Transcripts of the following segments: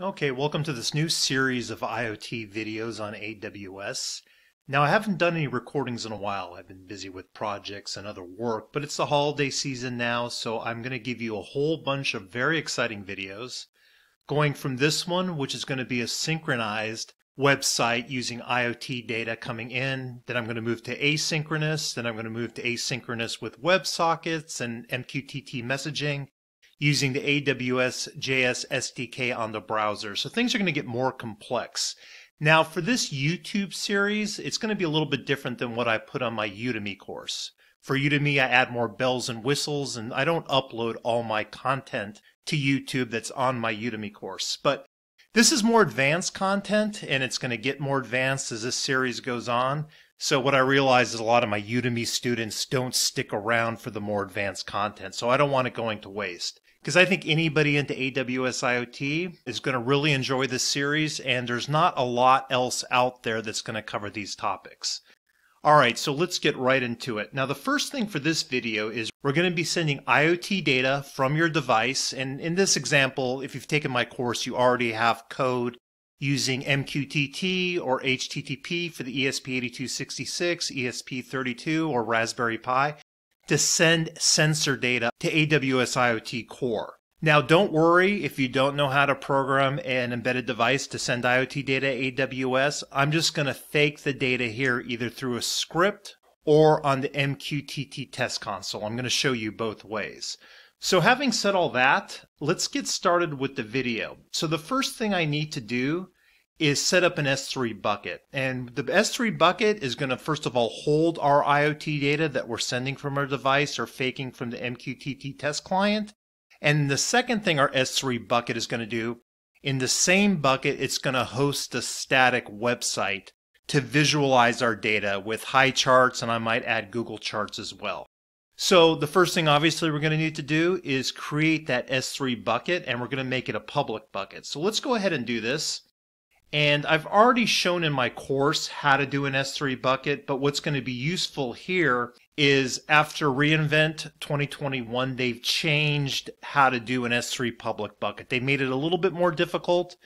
Okay, welcome to this new series of IoT videos on AWS. Now, I haven't done any recordings in a while. I've been busy with projects and other work, but it's the holiday season now, so I'm going to give you a whole bunch of very exciting videos. Going from this one, which is going to be a synchronized website using IoT data coming in, then I'm going to move to asynchronous, then I'm going to move to asynchronous with WebSockets and MQTT messaging, using the AWS JS SDK on the browser. So things are going to get more complex. Now for this YouTube series, it's going to be a little bit different than what I put on my Udemy course. For Udemy, I add more bells and whistles and I don't upload all my content to YouTube that's on my Udemy course. But this is more advanced content and it's going to get more advanced as this series goes on. So what I realize is a lot of my Udemy students don't stick around for the more advanced content. So I don't want it going to waste because I think anybody into AWS IoT is going to really enjoy this series, and there's not a lot else out there that's going to cover these topics. All right, so let's get right into it. Now, the first thing for this video is we're going to be sending IoT data from your device. And in this example, if you've taken my course, you already have code using MQTT or HTTP for the ESP8266, ESP32, or Raspberry Pi to send sensor data to AWS IoT Core. Now, don't worry if you don't know how to program an embedded device to send IoT data AWS. I'm just going to fake the data here either through a script or on the MQTT test console. I'm going to show you both ways. So having said all that, let's get started with the video. So the first thing I need to do is set up an S3 bucket. And the S3 bucket is going to first of all hold our IoT data that we're sending from our device or faking from the MQTT test client. And the second thing our S3 bucket is going to do, in the same bucket, it's going to host a static website to visualize our data with Highcharts, and I might add Google Charts as well. So the first thing obviously we're going to need to do is create that S3 bucket and we're going to make it a public bucket. So let's go ahead and do this. And I've already shown in my course how to do an S3 bucket, but what's going to be useful here is after reInvent 2021, they've changed how to do an S3 public bucket. They made it a little bit more difficult.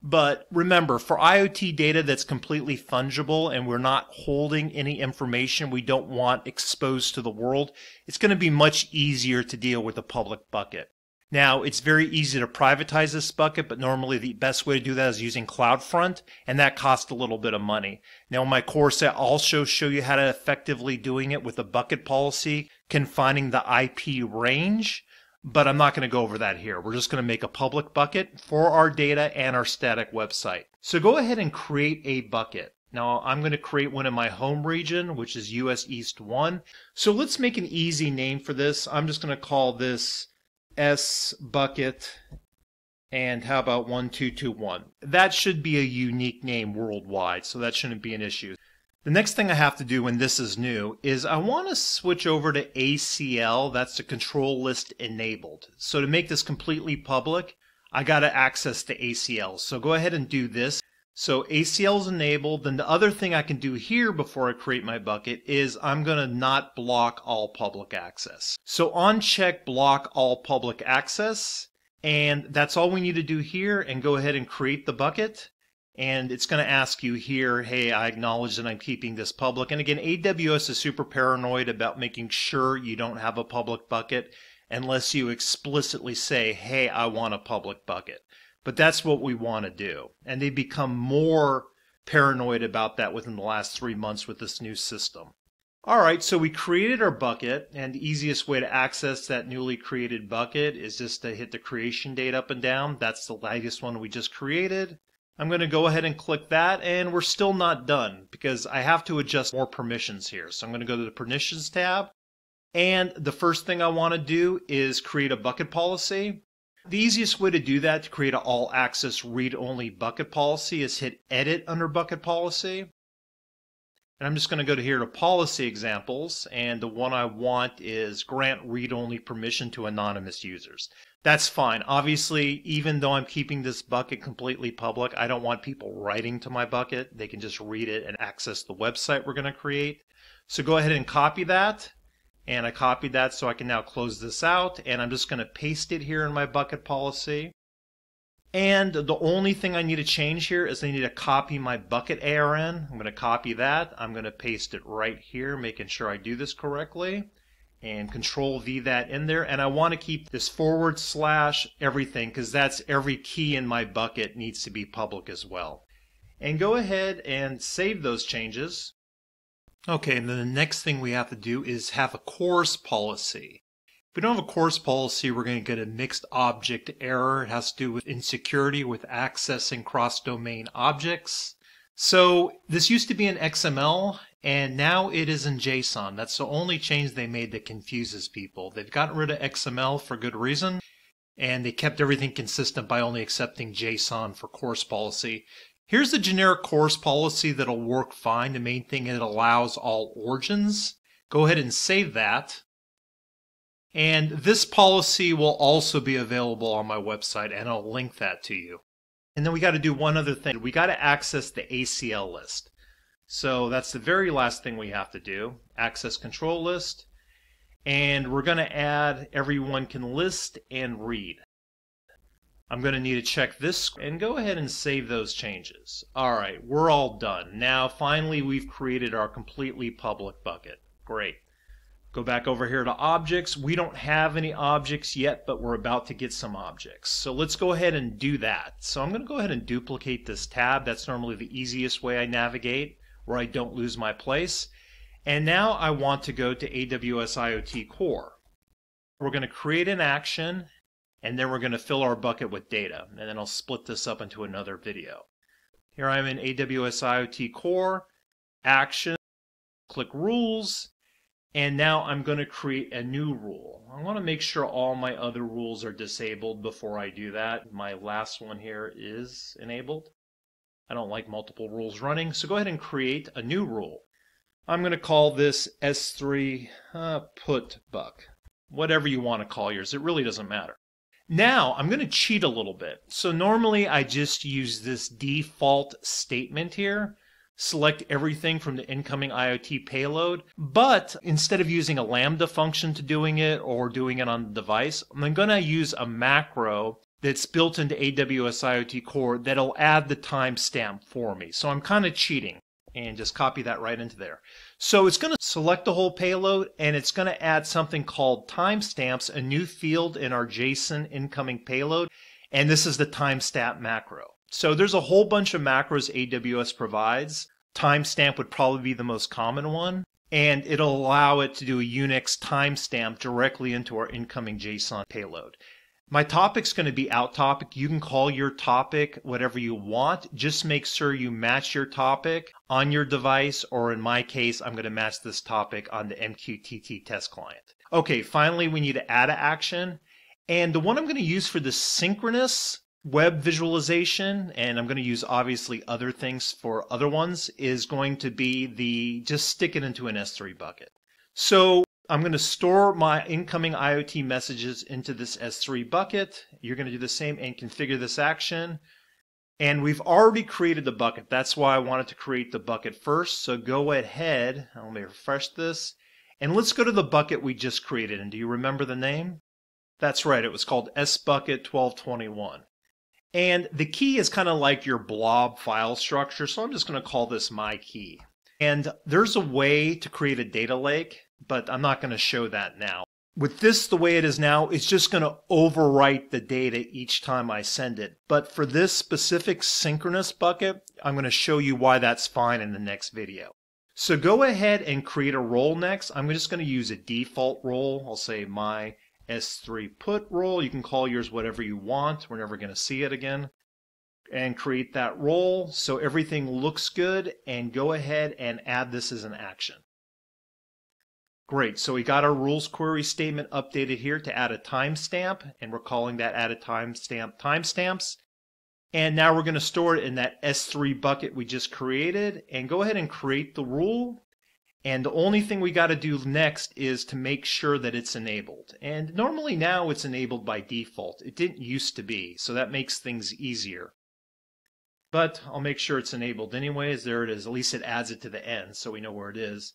But remember, for IoT data that's completely fungible and we're not holding any information we don't want exposed to the world, it's going to be much easier to deal with a public bucket. Now, it's very easy to privatize this bucket, but normally the best way to do that is using CloudFront, and that costs a little bit of money. Now, in my course, I also show you how to effectively doing it with a bucket policy, confining the IP range, but I'm not going to go over that here. We're just going to make a public bucket for our data and our static website. So go ahead and create a bucket. Now I'm going to create one in my home region, which is US East 1. So let's make an easy name for this. I'm just going to call this S bucket, and how about 1221? That should be a unique name worldwide, so that shouldn't be an issue. The next thing I have to do when this is new is I want to switch over to ACL, that's the control list enabled. So to make this completely public, I got to access the ACL. So go ahead and do this. So ACL is enabled. Then the other thing I can do here before I create my bucket is I'm going to not block all public access. So uncheck block all public access. And that's all we need to do here and go ahead and create the bucket. And it's going to ask you here, hey, I acknowledge that I'm keeping this public. And again, AWS is super paranoid about making sure you don't have a public bucket unless you explicitly say, hey, I want a public bucket. But that's what we want to do. And they become more paranoid about that within the last three months with this new system. All right, so we created our bucket, and the easiest way to access that newly created bucket is just to hit the creation date up and down. That's the latest one we just created. I'm going to go ahead and click that, and we're still not done because I have to adjust more permissions here. So I'm going to go to the Permissions tab, and the first thing I want to do is create a bucket policy. The easiest way to do that to create an all access read only bucket policy is hit edit under bucket policy. And I'm just going to go to here to policy examples and the one I want is grant read only permission to anonymous users. That's fine. Obviously, even though I'm keeping this bucket completely public, I don't want people writing to my bucket. They can just read it and access the website we're going to create. So go ahead and copy that and I copied that so I can now close this out and I'm just going to paste it here in my bucket policy. And the only thing I need to change here is I need to copy my bucket ARN. I'm going to copy that. I'm going to paste it right here, making sure I do this correctly. And control V that in there. And I want to keep this forward slash everything because that's every key in my bucket needs to be public as well. And go ahead and save those changes. Okay, and then the next thing we have to do is have a CORS policy. If we don't have a CORS policy, we're going to get a mixed object error. It has to do with insecurity with accessing cross-domain objects. So this used to be in XML, and now it is in JSON. That's the only change they made that confuses people. They've gotten rid of XML for good reason, and they kept everything consistent by only accepting JSON for CORS policy. Here's the generic CORS policy that'll work fine. The main thing it allows all origins. Go ahead and save that. And this policy will also be available on my website, and I'll link that to you. And then we got to do one other thing. We got to access the ACL list. So that's the very last thing we have to do. Access control list. And we're going to add everyone can list and read. I'm going to need to check this and go ahead and save those changes. All right, we're all done. Now, finally, we've created our completely public bucket. Great. Go back over here to objects. We don't have any objects yet, but we're about to get some objects. So let's go ahead and do that. So I'm going to go ahead and duplicate this tab. That's normally the easiest way I navigate where I don't lose my place. And now I want to go to AWS IoT Core. We're going to create an action and then we're going to fill our bucket with data. And then I'll split this up into another video. Here I'm in AWS IoT Core, action, click rules, and now I'm going to create a new rule. I want to make sure all my other rules are disabled before I do that. My last one here is enabled. I don't like multiple rules running, so go ahead and create a new rule. I'm going to call this S3 uh, put buck. Whatever you want to call yours, it really doesn't matter. Now I'm going to cheat a little bit. So normally I just use this default statement here select everything from the incoming IoT payload. But instead of using a Lambda function to doing it or doing it on the device, I'm going to use a macro that's built into AWS IoT Core that'll add the timestamp for me. So I'm kind of cheating and just copy that right into there. So it's going to select the whole payload and it's going to add something called timestamps, a new field in our JSON incoming payload. And this is the timestamp macro. So there's a whole bunch of macros AWS provides. Timestamp would probably be the most common one. And it'll allow it to do a Unix timestamp directly into our incoming JSON payload. My topic's going to be out topic. You can call your topic whatever you want. Just make sure you match your topic on your device, or in my case, I'm going to match this topic on the MQTT test client. Okay, finally, we need to add an action. And the one I'm going to use for the synchronous web visualization, and I'm going to use obviously other things for other ones, is going to be the just stick it into an S3 bucket. So I'm going to store my incoming IoT messages into this S3 bucket. You're going to do the same and configure this action. And we've already created the bucket. That's why I wanted to create the bucket first. So go ahead, let me refresh this. And let's go to the bucket we just created. And do you remember the name? That's right, it was called SBucket 1221. And the key is kind of like your blob file structure, so I'm just going to call this my key. And there's a way to create a data lake, but I'm not going to show that now. With this the way it is now, it's just going to overwrite the data each time I send it. But for this specific synchronous bucket, I'm going to show you why that's fine in the next video. So go ahead and create a role next. I'm just going to use a default role. I'll say my S3 put role. You can call yours whatever you want. We're never going to see it again. And create that role so everything looks good and go ahead and add this as an action. Great, so we got our rules query statement updated here to add a timestamp, and we're calling that add a timestamp timestamps. And now we're going to store it in that S3 bucket we just created, and go ahead and create the rule and the only thing we got to do next is to make sure that it's enabled. And normally now it's enabled by default. It didn't used to be, so that makes things easier. But I'll make sure it's enabled anyways. There it is. At least it adds it to the end so we know where it is.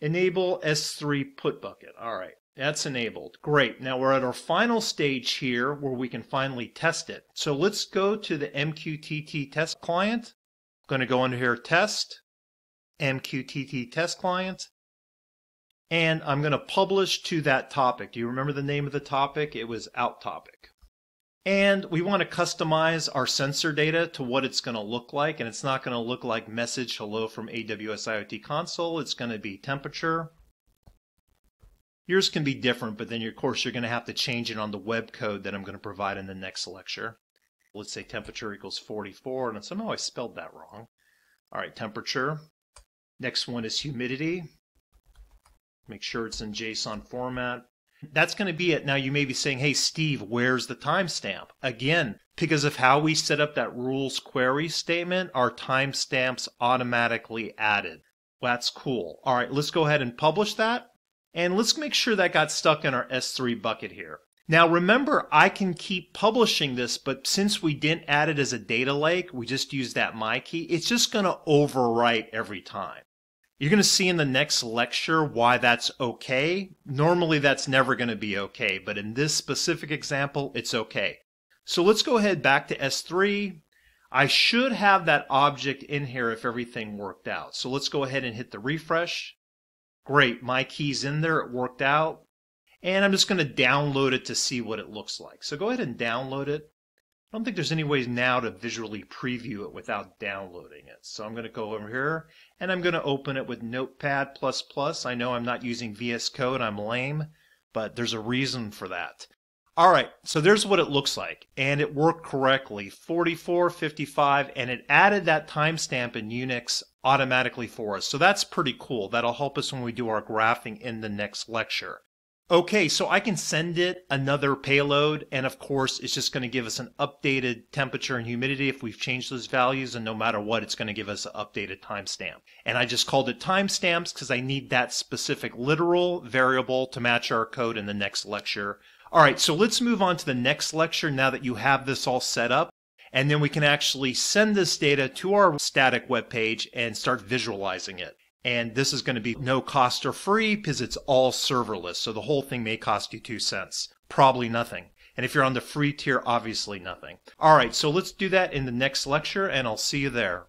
Enable S3 put bucket. All right. That's enabled. Great. Now we're at our final stage here where we can finally test it. So let's go to the MQTT test client. I'm going to go under here, test, MQTT test client, and I'm going to publish to that topic. Do you remember the name of the topic? It was out topic. And we want to customize our sensor data to what it's going to look like. And it's not going to look like message hello from AWS IoT console. It's going to be temperature. Yours can be different, but then of course you're going to have to change it on the web code that I'm going to provide in the next lecture. Let's say temperature equals 44, and somehow I spelled that wrong. All right, temperature. Next one is humidity. Make sure it's in JSON format. That's going to be it. Now you may be saying, hey, Steve, where's the timestamp? Again, because of how we set up that rules query statement, our timestamps automatically added. That's cool. All right, let's go ahead and publish that. And let's make sure that got stuck in our S3 bucket here. Now remember, I can keep publishing this, but since we didn't add it as a data lake, we just use that my key, it's just going to overwrite every time. You're going to see in the next lecture why that's okay. Normally that's never going to be okay, but in this specific example, it's okay. So let's go ahead back to S3. I should have that object in here if everything worked out. So let's go ahead and hit the refresh. Great, my key's in there, it worked out. And I'm just going to download it to see what it looks like. So go ahead and download it. I don't think there's any ways now to visually preview it without downloading it. So I'm going to go over here and I'm going to open it with Notepad++. I know I'm not using VS Code, I'm lame, but there's a reason for that. All right, so there's what it looks like, and it worked correctly, 4455, and it added that timestamp in Unix automatically for us. So that's pretty cool. That'll help us when we do our graphing in the next lecture. Okay, so I can send it another payload, and of course, it's just going to give us an updated temperature and humidity if we've changed those values, and no matter what, it's going to give us an updated timestamp. And I just called it timestamps because I need that specific literal variable to match our code in the next lecture. All right, so let's move on to the next lecture now that you have this all set up. And then we can actually send this data to our static web page and start visualizing it. And this is going to be no cost or free because it's all serverless. So the whole thing may cost you two cents, probably nothing. And if you're on the free tier, obviously nothing. All right, so let's do that in the next lecture and I'll see you there.